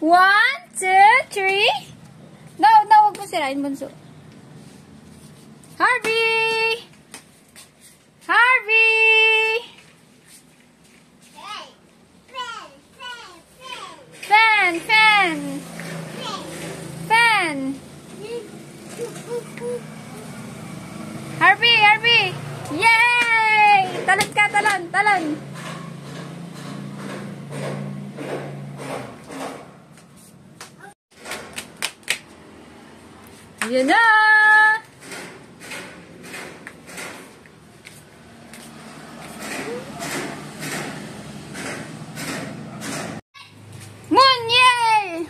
One, two, three. No, no, huwag mo sirain, bunso. Harvey! Harvey! Fan, fan! Fan! Harvey, Harvey! Yay! Talon ka, talon, talon! Yun na! Munyay!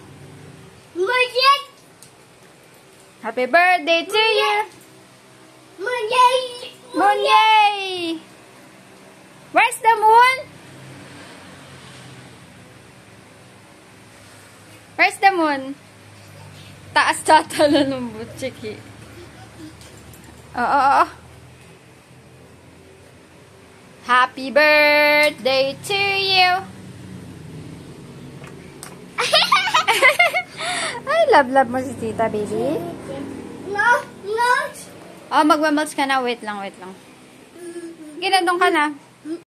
Happy birthday to you! Munyay! Where's the moon? Where's the moon? Tatalo ng butchiki. Oo, oo, oo. Happy birthday to you! Ay, love, love mo si tita, baby. Oh, magmamalts ka na. Wait lang, wait lang. Ginandong ka na.